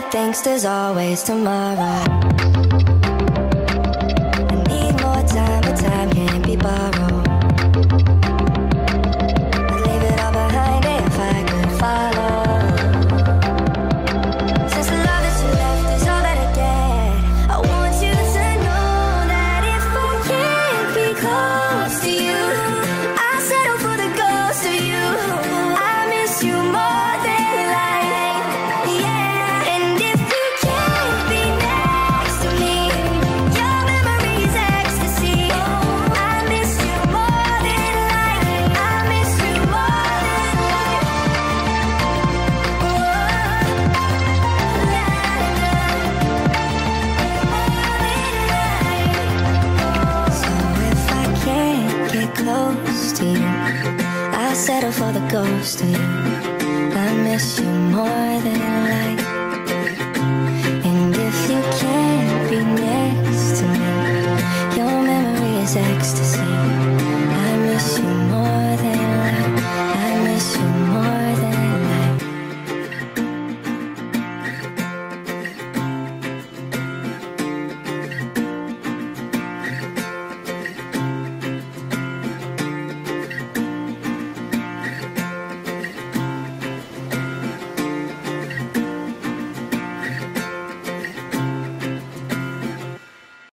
bad things, there's always tomorrow. I need more time, but time can't be borrowed. I'd leave it all behind if I could follow. The love that you left is all that I get, I want you to know that if can't be close to you. settle for the ghost of you. I miss you more than